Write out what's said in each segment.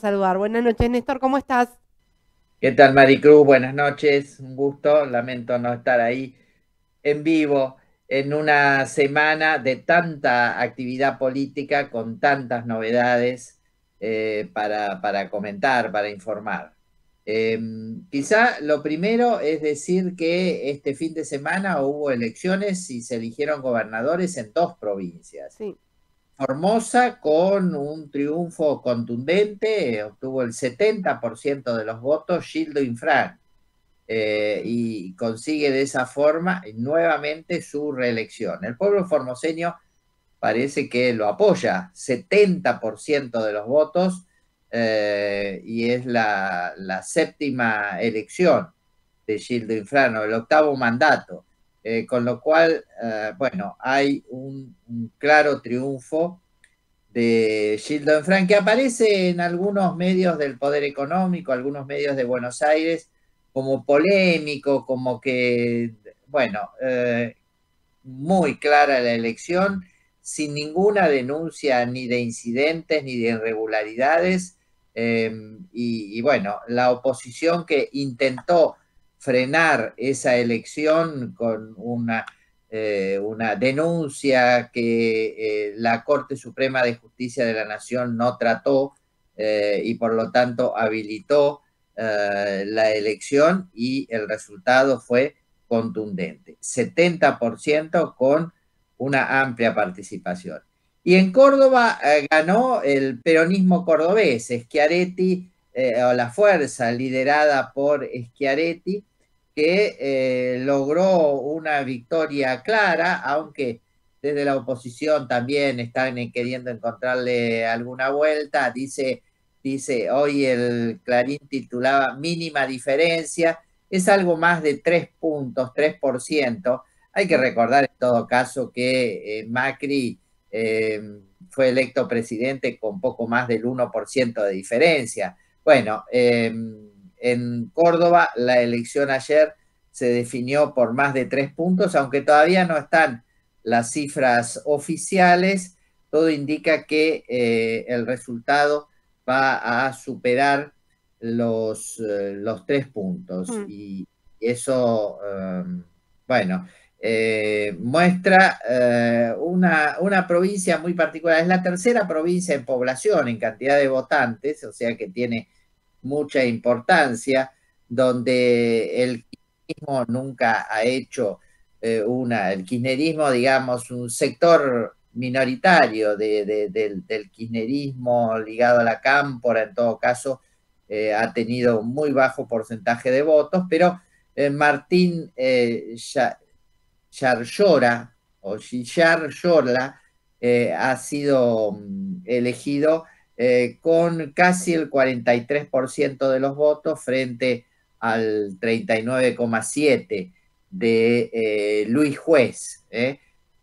saludar. Buenas noches, Néstor, ¿cómo estás? ¿Qué tal, Maricruz? Buenas noches, un gusto. Lamento no estar ahí en vivo en una semana de tanta actividad política con tantas novedades eh, para, para, comentar, para informar. Em, quizá lo primero es decir que este fin de semana hubo elecciones y se eligieron gobernadores en dos provincias. Sí. Formosa con un triunfo contundente, obtuvo el 70% de los votos Gildo Infran eh, y consigue de esa forma nuevamente su reelección. El pueblo formoseño parece que lo apoya, 70% de los votos eh, y es la, séptima elección de Gildo Infrano, el octavo mandato. Eh, con lo cual, eh, bueno, hay un, claro triunfo de Gildo Infran que aparece en algunos medios del poder económico, algunos medios de Buenos Aires, como polémico, como que, bueno, muy clara la elección, sin ninguna denuncia ni de incidentes ni de irregularidades. Y, bueno, la oposición que intentó frenar esa elección con una, eh, una denuncia que eh, la Corte Suprema de Justicia de la Nación no trató eh, y por lo tanto habilitó la elección y el resultado fue contundente, 70% con una amplia participación. Y en Córdoba ganó el peronismo cordobés, Schiaretti, o la fuerza liderada por Schiaretti, que eh, logró una victoria clara, aunque desde la oposición también están queriendo encontrarle alguna vuelta. Dice, dice, hoy el Clarín titulaba mínima diferencia, es algo más de tres puntos, 3%. Hay que recordar en todo caso que Macri eh, fue electo presidente con poco más del 1% de diferencia. Bueno, em, en Córdoba la elección ayer se definió por más de tres puntos, aunque todavía no están las cifras oficiales, todo indica que eh, el resultado va a superar los, eh, los tres puntos. Mm. Y eso, em, bueno, eh, muestra una, una, provincia muy particular. Es la tercera provincia en población, en cantidad de votantes, o sea que tiene mucha importancia, donde el kirchnerismo nunca ha hecho eh, una, el kirchnerismo, digamos, un sector minoritario del, del, kirchnerismo ligado a la cámpora, en todo caso, ha tenido un muy bajo porcentaje de votos, pero Martín ya, Yarlora o eh, ha sido mm, elegido eh, con casi el 43% de los votos frente al 39,7% de eh, Luis Juez,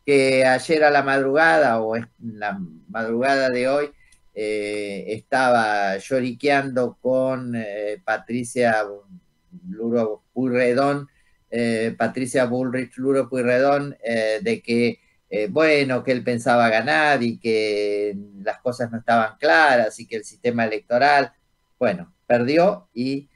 que ayer a la madrugada o la madrugada de hoy estaba lloriqueando con Patricia Luro Purredón eh, Patricia Bullrich, Luro Puyredón, eh, de que, eh, bueno, que él pensaba ganar y que las cosas no estaban claras y que el sistema electoral, bueno, perdió y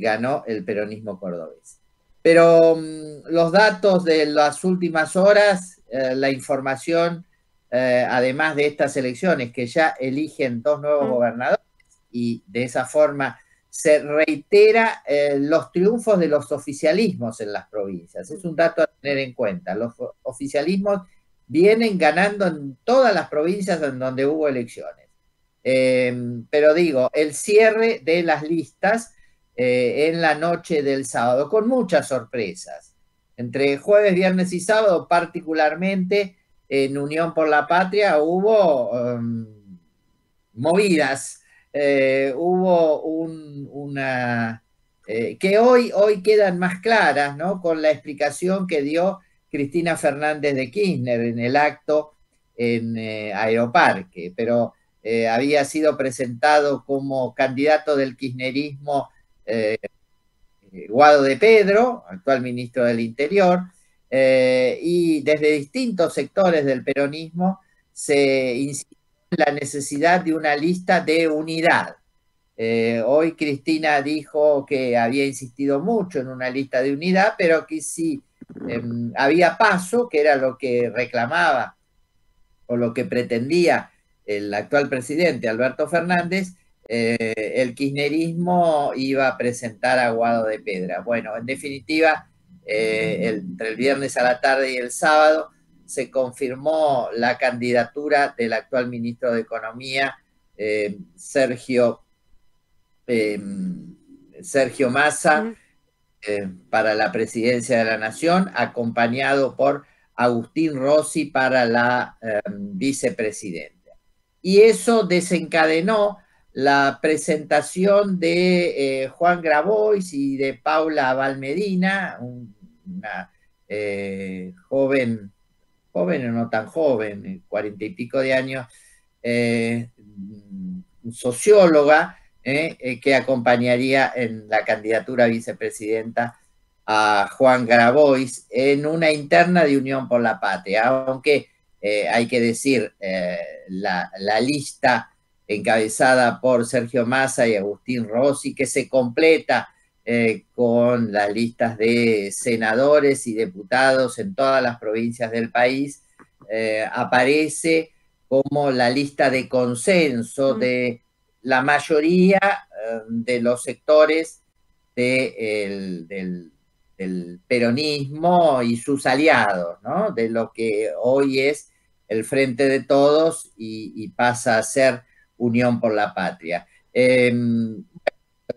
ganó el peronismo cordobés. Pero mm, los datos de las últimas horas, la información, además de estas elecciones que ya eligen dos nuevos gobernadores y de esa forma se reitera eh, los triunfos de los oficialismos en las provincias. Es un dato a tener en cuenta. Los oficialismos vienen ganando en todas las provincias en donde hubo elecciones. Em, pero digo, el cierre de las listas eh, en la noche del sábado, con muchas sorpresas. Entre jueves, viernes y sábado, particularmente en Unión por la Patria, hubo em, movidas eh, hubo una eh, que hoy, hoy quedan más claras, ¿no? Con la explicación que dio Cristina Fernández de Kirchner en el acto en eh, Aeroparque, pero había sido presentado como candidato del kirchnerismo Guado de Pedro, actual ministro del Interior, y desde distintos sectores del peronismo se insistió la necesidad de una lista de unidad, Eh, hoy Cristina dijo que había insistido mucho en una lista de unidad, pero que si em, había paso, que era lo que reclamaba o lo que pretendía el actual presidente Alberto Fernández, eh, el kirchnerismo iba a presentar a Guado de Pedra. Bueno, en definitiva, eh, entre el viernes a la tarde y el sábado se confirmó la candidatura del actual ministro de Economía, Sergio Em, Sergio Massa eh, para la presidencia de la Nación, acompañado por Agustín Rossi para la em, vicepresidenta. Y eso desencadenó la presentación de eh, Juan Grabois y de Paula Valmedina, una eh, joven, joven o no tan joven, cuarenta y pico de años, socióloga, ¿eh? Eh, que acompañaría en la candidatura a vicepresidenta a Juan Grabois en una interna de Unión por la Patria, aunque eh, hay que decir, la, lista encabezada por Sergio Massa y Agustín Rossi, que se completa con las listas de senadores y diputados en todas las provincias del país, aparece como la lista de consenso de la mayoría eh, de los sectores del, peronismo y sus aliados, ¿no? de lo que hoy es el Frente de Todos y, pasa a ser Unión por la Patria.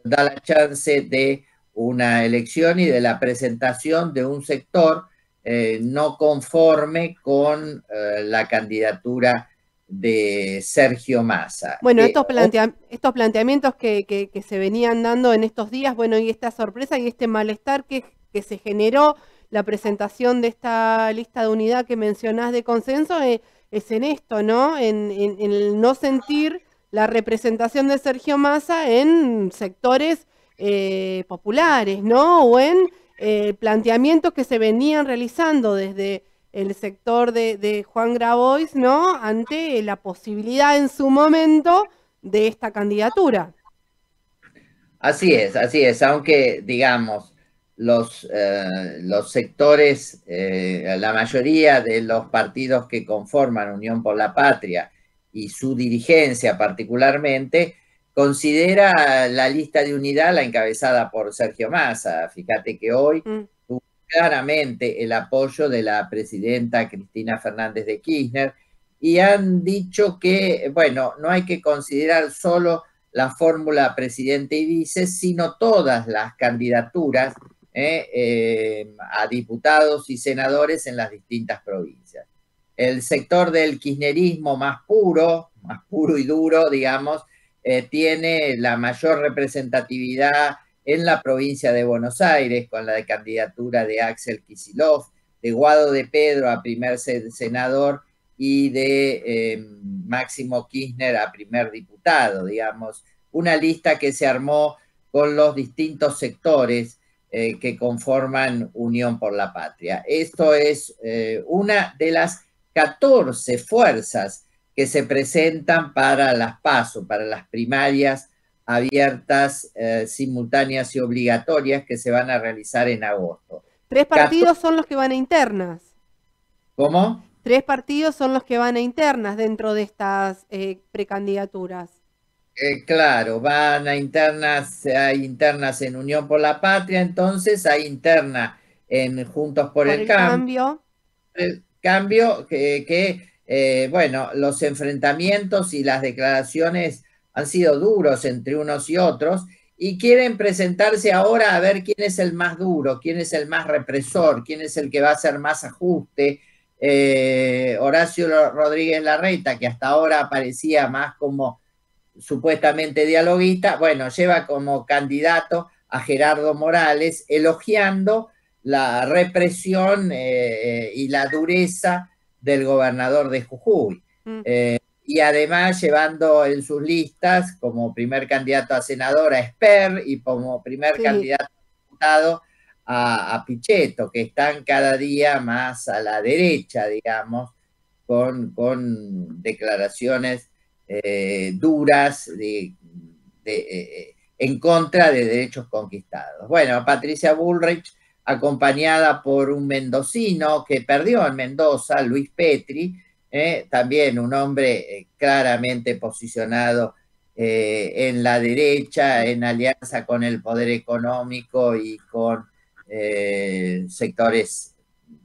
Da la chance de una elección y de la presentación de un sector eh, no conforme con eh, la candidatura de Sergio Massa. Bueno, estos, estos planteamientos que, se venían dando en estos días, bueno, y esta sorpresa y este malestar que, que se generó la presentación de esta lista de unidad que mencionás de consenso, eh, es en esto, ¿no? En, el no sentir la representación de Sergio Massa en sectores eh, populares, ¿no? O en eh, planteamientos que se venían realizando desde el sector de, Juan Grabois, ¿no? Ante la posibilidad en su momento de esta candidatura. Así es, así es, aunque digamos, los, eh, los sectores, la mayoría de los partidos que conforman Unión por la Patria y su dirigencia particularmente, considera la lista de unidad la encabezada por Sergio Massa. Fíjate que hoy mm claramente el apoyo de la presidenta Cristina Fernández de Kirchner y han dicho que, bueno, no hay que considerar solo la fórmula presidente y vice, sino todas las candidaturas eh, eh, a diputados y senadores en las distintas provincias. El sector del kirchnerismo más puro, más puro y duro, digamos, eh, tiene la mayor representatividad en la provincia de Buenos Aires con la candidatura de Axel Kisilov, de Guado de Pedro a primer senador y de em, Máximo Kirchner a primer diputado, digamos, una lista que se armó con los distintos sectores eh, que conforman Unión por la Patria. Esto es eh, una de las 14 fuerzas que se presentan para las PASO, para las primarias abiertas, eh, simultáneas y obligatorias que se van a realizar en agosto. Tres partidos son los que van a internas. ¿Cómo? Tres partidos son los que van a internas dentro de estas eh, precandidaturas. Eh, claro, van a internas, hay internas en Unión por la Patria, entonces hay interna en Juntos por, el, Cambio. Cambio que, que bueno, los enfrentamientos y las declaraciones han sido duros entre unos y otros y quieren presentarse ahora a ver quién es el más duro, quién es el más represor, quién es el que va a hacer más ajuste. Eh, Horacio Rodríguez Larreta, que hasta ahora aparecía más como supuestamente dialoguista, bueno, lleva como candidato a Gerardo Morales, elogiando la represión eh, y la dureza del gobernador de Jujuy. Mm y además llevando en sus listas como primer candidato a senador a Esper y como primer candidato a diputado a, Pichetto, que están cada día más a la derecha, digamos, con, con declaraciones eh, duras, de, en contra de derechos conquistados. Bueno, Patricia Bullrich, acompañada por un mendocino que perdió en Mendoza, Luis Petri, también un hombre claramente posicionado en la derecha, en alianza con el poder económico y con sectores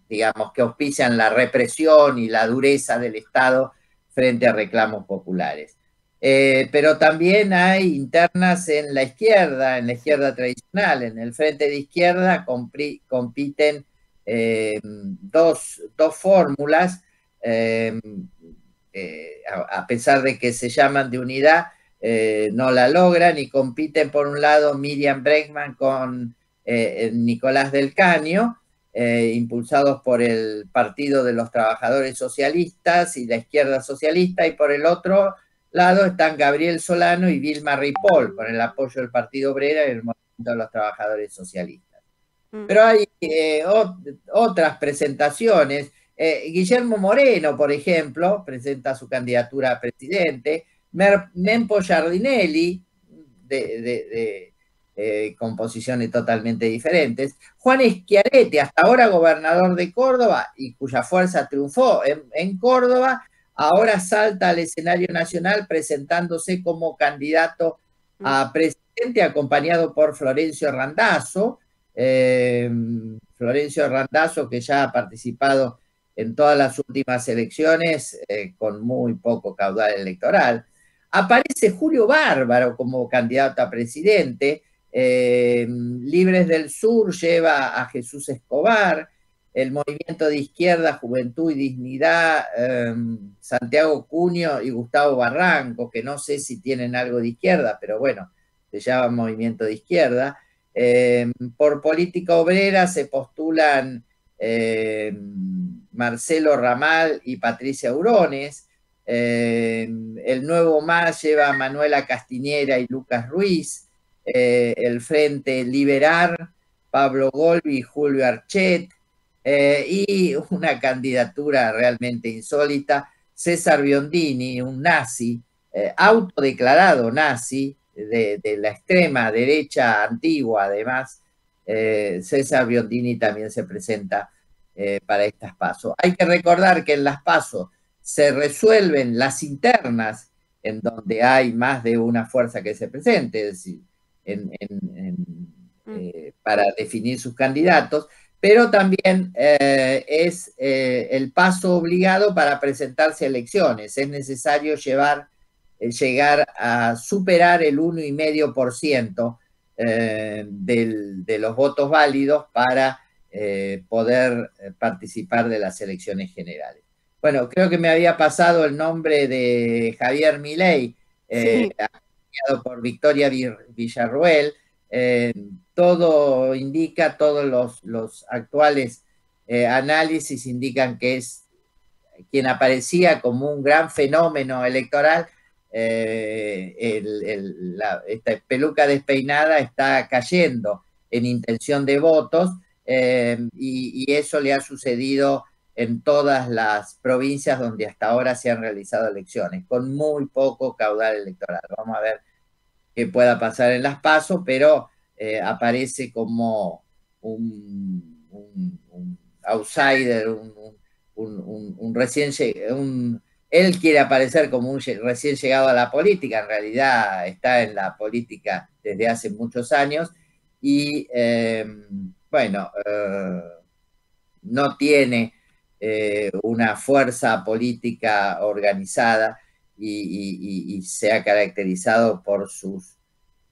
digamos, que auspician la represión y la dureza del Estado frente a reclamos populares. Eh, pero también hay internas en la izquierda, en la izquierda tradicional. En el frente de izquierda compiten eh, dos, fórmulas, eh, a, pesar de que se llaman de unidad, no la logran y compiten por un lado Miriam Bregman con Nicolás del Caño impulsados por el Partido de los Trabajadores Socialistas y la izquierda socialista, y por el otro lado están Gabriel Solano y Vilma Ripoll, con el apoyo del Partido Obrera y el Movimiento de los Trabajadores Socialistas. Mm. Pero hay eh, otras presentaciones. Eh, Guillermo Moreno, por ejemplo, presenta su candidatura a presidente. Mempo Giardinelli, de eh, composiciones totalmente diferentes. Juan Schiaretti, hasta ahora gobernador de Córdoba y cuya fuerza triunfó en, Córdoba, ahora salta al escenario nacional presentándose como candidato a presidente acompañado por Florencio Randazzo. Eh, Florencio Randazzo que ya ha participado en todas las últimas elecciones eh, con muy poco caudal electoral. Aparece Julio Bárbaro como candidato a presidente, eh, Libres del Sur lleva a Jesús Escobar, el movimiento de izquierda, Juventud y Dignidad, em, Santiago Cuño y Gustavo Barranco, que no sé si tienen algo de izquierda, pero bueno, se llama movimiento de izquierda. Em, por política obrera se postulan em, Marcelo Ramal y Patricia Urones. el nuevo MAS lleva a Manuela Castiñera y Lucas Ruiz. Eh, el Frente Liberar, Pablo Golbi y Julio Archet, eh, y una candidatura realmente insólita, César Biondini, un nazi, eh, autodeclarado nazi, de, la extrema derecha antigua además, César Biondini también se presenta para estas pasos. Hay que recordar que en las pasos se resuelven las internas en donde hay más de una fuerza que se presente, es decir, Mm. Eh, para definir sus candidatos, pero también eh, es eh, el paso obligado para presentarse a elecciones. Es necesario llevar, llegar a superar el 1,5% del, de los votos válidos para poder participar de las elecciones generales. Bueno, creo que me había pasado el nombre de Javier Milei, por Victoria Villarruel. Eh, todo indica, todos los, actuales eh, análisis indican que es quien aparecía como un gran fenómeno electoral. Eh, esta peluca despeinada está cayendo en intención de votos y, eso le ha sucedido en todas las provincias donde hasta ahora se han realizado elecciones, con muy poco caudal electoral. Vamos a ver qué pueda pasar en las pasos, pero eh, aparece como un, outsider, un, recién él quiere aparecer como un recién llegado a la política, en realidad está en la política desde hace muchos años y eh, bueno, eh, no tiene una fuerza política organizada y, se ha caracterizado por sus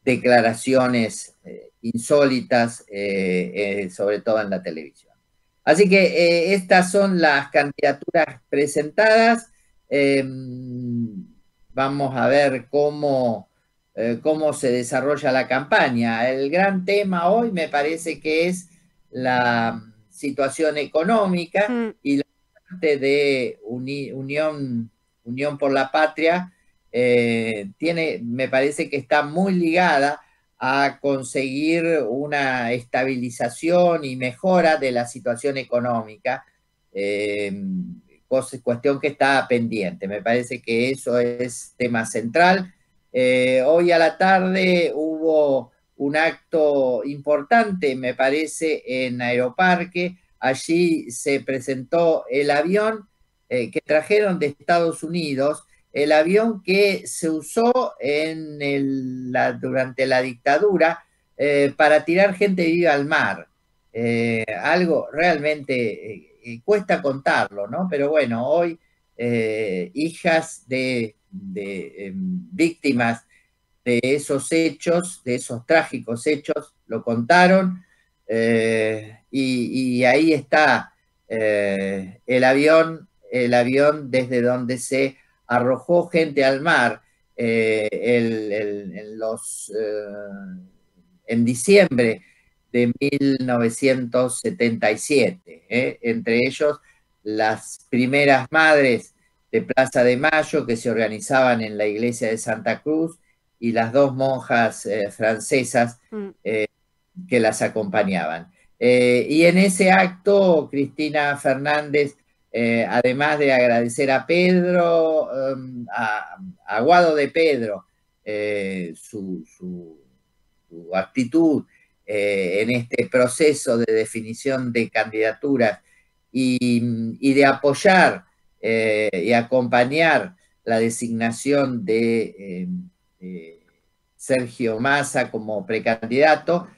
declaraciones eh, insólitas, eh, sobre todo en la televisión. Así que estas son las candidaturas presentadas. vamos a ver cómo, cómo se desarrolla la campaña. El gran tema hoy me parece que es la situación económica mm. y la parte de Unión, Unión por la Patria eh, tiene, me parece que está muy ligada a conseguir una estabilización y mejora de la situación económica, eh, cuestión que está pendiente. Me parece que eso es tema central. hoy a la tarde hubo un acto importante, me parece, en Aeroparque. Allí se presentó el avión que trajeron de Estados Unidos, el avión que se usó en la, durante la dictadura eh, para tirar gente viva al mar. Eh, algo realmente eh, cuesta contarlo, ¿no? Pero bueno, hoy hijas de, em, víctimas de esos hechos, de esos trágicos hechos, lo contaron y, ahí está el avión, el avión desde donde se arrojó gente al mar en los en diciembre de 1977, ¿eh? entre ellos las primeras madres de Plaza de Mayo que se organizaban en la iglesia de Santa Cruz y las dos monjas eh, francesas mm. eh, que las acompañaban. y en ese acto, Cristina Fernández, además de agradecer a Pedro, um, a, Aguado de Pedro, su su actitud eh, en este proceso de definición de candidaturas y, de apoyar eh, y acompañar la designación de eh, Sergio Massa como precandidato,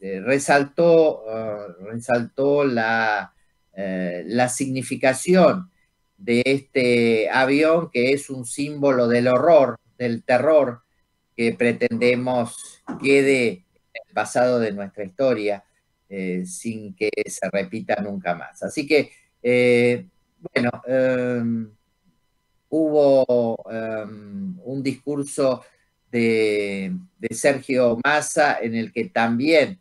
resaltó, resaltó la, la significación de este avión que es un símbolo del horror, del terror que pretendemos quede en el pasado de nuestra historia eh, sin que se repita nunca más. Así que, eh, bueno, em, hubo em, un discurso de, Sergio Massa en el que también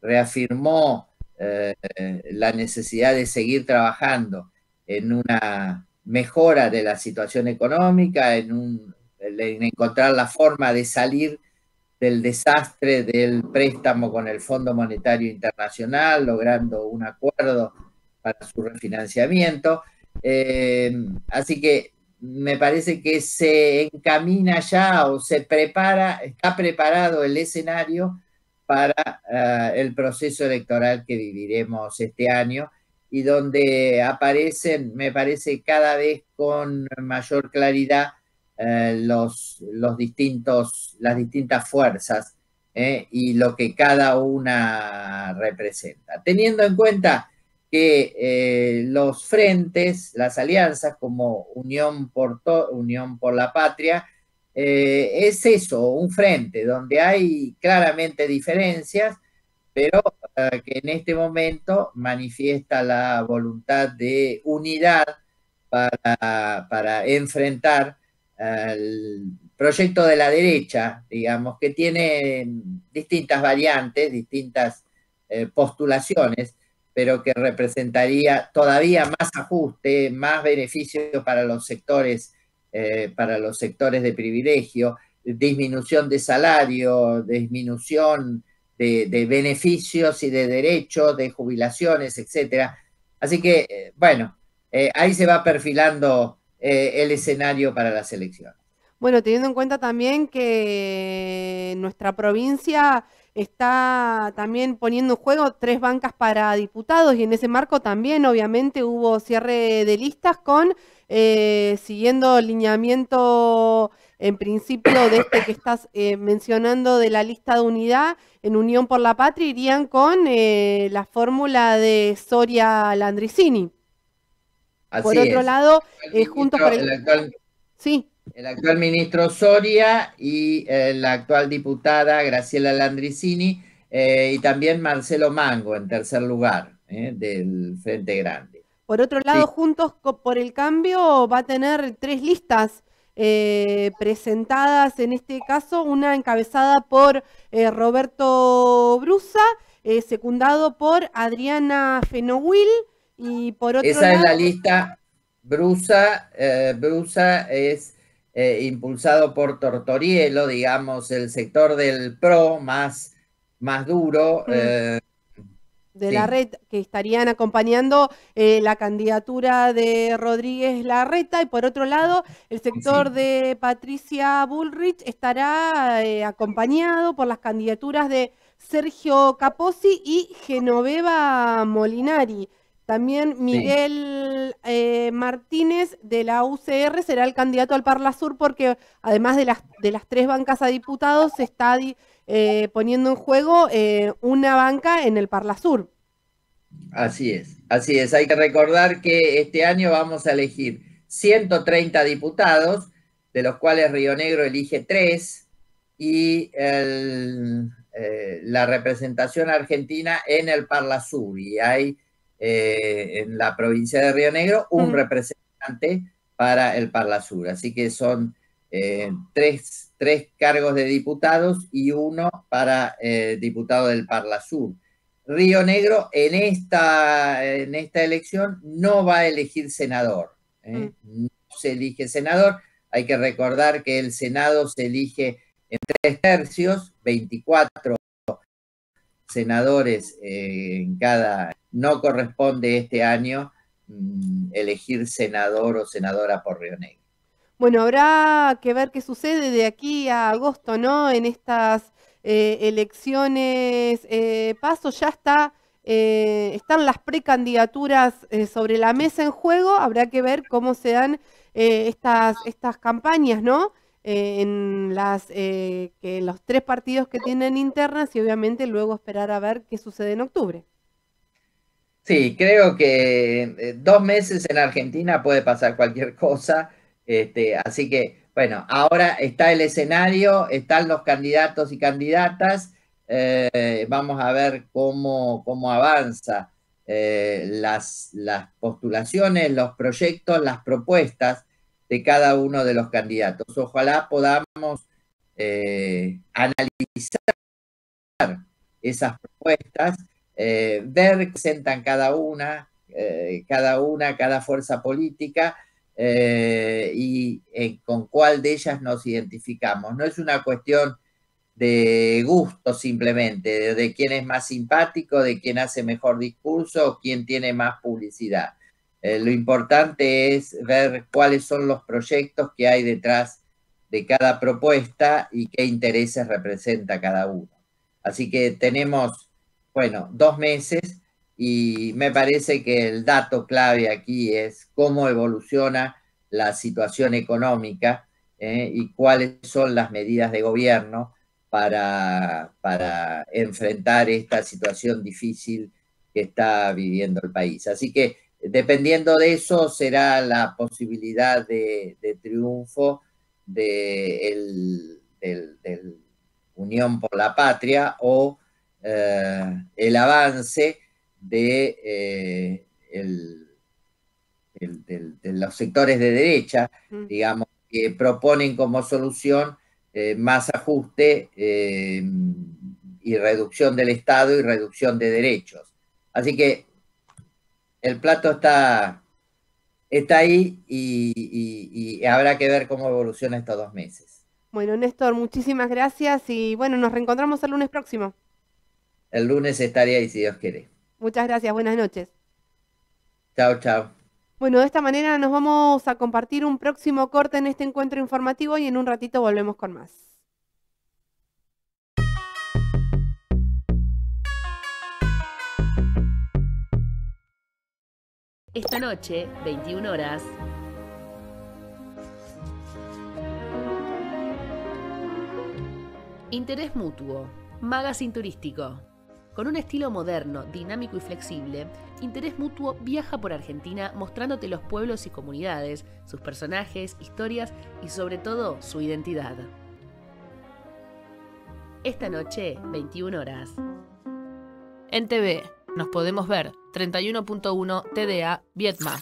reafirmó la necesidad de seguir trabajando en una mejora de la situación económica, en un en encontrar la forma de salir del desastre del préstamo con el Fondo Monetario Internacional, logrando un acuerdo para su refinanciamiento. Eh, así que me parece que se encamina ya o se prepara, está preparado el escenario para eh, el proceso electoral que viviremos este año y donde aparecen, me parece, cada vez con mayor claridad eh, los, los distintos, las distintas fuerzas eh, y lo que cada una representa. Teniendo en cuenta que los frentes, las alianzas como Unión por, Unión por la Patria, es eso, un frente donde hay claramente diferencias, pero que en este momento manifiesta la voluntad de unidad para, para enfrentar el proyecto de la derecha, digamos, que tiene distintas variantes, distintas eh, postulaciones, pero que representaría todavía más ajuste, más beneficio para los sectores, eh, para los sectores de privilegio, disminución de salario, disminución de, beneficios y de derechos, de jubilaciones, etcétera. Así que, eh, bueno, ahí se va perfilando eh, el escenario para las elecciones. Bueno, teniendo en cuenta también que nuestra provincia está también poniendo en juego tres bancas para diputados y en ese marco también obviamente hubo cierre de listas con, eh, siguiendo el lineamiento en principio de este que estás eh, mencionando de la lista de unidad en Unión por la Patria, irían con la fórmula de Soria Landricini por otro lado, eh, juntos por el... actual, sí. el actual ministro Soria y eh, la actual diputada Graciela Landricini eh, y también Marcelo Mango en tercer lugar del Frente Grande. Por otro lado, Juntos por el Cambio va a tener tres listas presentadas, en este caso una encabezada por Roberto Brusa, secundado por Adriana Fenowill, y por otro Esa es la lista. Brusa, eh, Brusa es eh, impulsado por Tortorielo, digamos, el sector del PRO más, más duro. Mm. De la red que estarían acompañando eh, la candidatura de Rodríguez Larreta y por otro lado el sector de Patricia Bullrich estará eh, acompañado por las candidaturas de Sergio Caposi y Genoveva Molinari. También Miguel eh, Martínez de la UCR será el candidato al Parla Sur porque además de las, de las tres bancas a diputados se está eh, poniendo en juego eh, una banca en el Parla Sur. Así es, así es. Hay que recordar que este año vamos a elegir 130 diputados, de los cuales Río Negro elige tres y la representación argentina en el Parla Sur. Y hay eh, en la provincia de Río Negro un representante para el Parla Sur. Así que son eh, tres, cargos de diputados y uno para eh, diputado del Parla Sur. Río Negro en esta, en esta elección no va a elegir senador. Mm. No se elige senador. Hay que recordar que el Senado se elige en tres tercios, 24 senadores en cada, no corresponde este año mm, elegir senador o senadora por Río Negro. Bueno, habrá que ver qué sucede de aquí a agosto, ¿no? En estas eh, elecciones, eh, paso ya está, eh, están las precandidaturas sobre la mesa en juego, habrá que ver cómo se dan estas, estas campañas, ¿no? en las que los tres partidos que tienen internas y obviamente luego esperar a ver qué sucede en octubre. Sí, creo que eh, dos meses en Argentina puede pasar cualquier cosa. Este, así que, bueno, ahora está el escenario, están los candidatos y candidatas. Eh, vamos a ver cómo, cómo avanza eh, las, las postulaciones, los proyectos, las propuestas de cada uno de los candidatos. Ojalá podamos analizar esas propuestas eh, ver qué presentan cada una, eh, cada una, cada fuerza política eh, y con cuál de ellas nos identificamos. No es una cuestión de gusto simplemente, de, quién es más simpático, de quién hace mejor discurso o quién tiene más publicidad. lo importante es ver cuáles son los proyectos que hay detrás de cada propuesta y qué intereses representa cada uno. Así que tenemos bueno, dos meses y me parece que el dato clave aquí es cómo evoluciona la situación económica eh, y cuáles son las medidas de gobierno para, para enfrentar esta situación difícil que está viviendo el país. Así que dependiendo de eso será la posibilidad de, triunfo de del Unión por la Patria o eh, el avance de, eh, los sectores de derecha, digamos, que proponen como solución eh, más ajuste y reducción del Estado y reducción de derechos. Así que el plato está, está ahí y, y habrá que ver cómo evoluciona estos dos meses. Bueno, Néstor, muchísimas gracias y bueno, nos reencontramos el lunes próximo. El lunes estaría ahí si Dios quiere. Muchas gracias, buenas noches. Chao, chao. Bueno, de esta manera nos vamos a compartir un próximo corte en este encuentro informativo y en un ratito volvemos con más. Esta noche, 21 horas. Interés mutuo. Magazine turístico. Con un estilo moderno, dinámico y flexible, Interés Mutuo viaja por Argentina mostrándote los pueblos y comunidades, sus personajes, historias y sobre todo su identidad. Esta noche, 21 horas. En TV, nos podemos ver 31.1 TDA Vietma.